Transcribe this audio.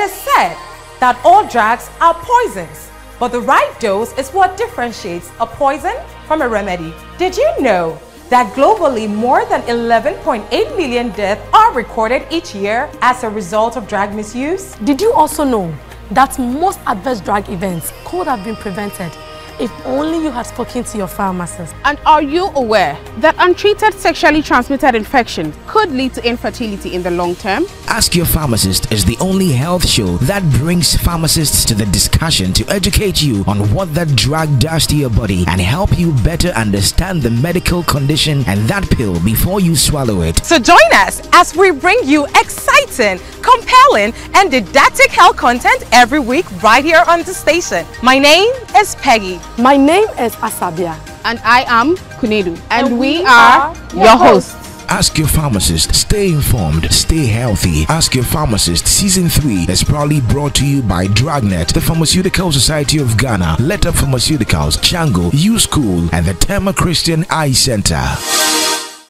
It is said that all drugs are poisons, but the right dose is what differentiates a poison from a remedy. Did you know that globally more than 11.8 million deaths are recorded each year as a result of drug misuse? Did you also know that most adverse drug events could have been prevented if only you had spoken to your pharmacist. And are you aware that untreated sexually transmitted infection could lead to infertility in the long term? Ask Your Pharmacist is the only health show that brings pharmacists to the discussion to educate you on what that drug does to your body and help you better understand the medical condition and that pill before you swallow it. So join us as we bring you exciting, compelling, and didactic health content every week right here on the station. My name is Peggy. My name is Asabia. And I am Kunedu. And, And we, we are, are your your hosts. Ask your pharmacist. Stay informed. Stay healthy. Ask your pharmacist. Season 3 is proudly brought to you by Drugbase, the Pharmaceutical Society of Ghana, Letap Pharmaceuticals, Chango, U School, and the Tema Christian Eye Center.